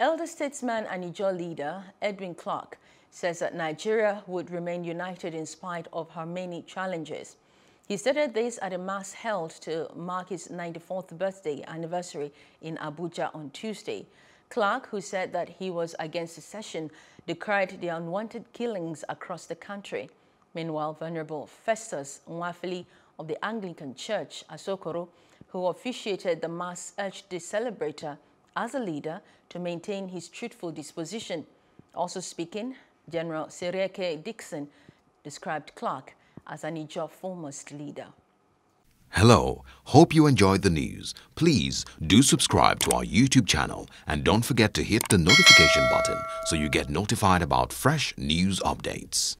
Elder statesman and Ijaw leader Edwin Clark says that Nigeria would remain united in spite of her many challenges. He stated this at a mass held to mark his 94th birthday anniversary in Abuja on Tuesday. Clark, who said that he was against secession, decried the unwanted killings across the country. Meanwhile, Venerable Festus Nwafili of the Anglican Church, Asokoro, who officiated the mass, urged the celebrator as a leader to maintain his truthful disposition. Also speaking, General Seriake Dickson described Clark as an Ijaw foremost leader. Hello, hope you enjoyed the news. Please do subscribe to our YouTube channel and don't forget to hit the notification button so you get notified about fresh news updates.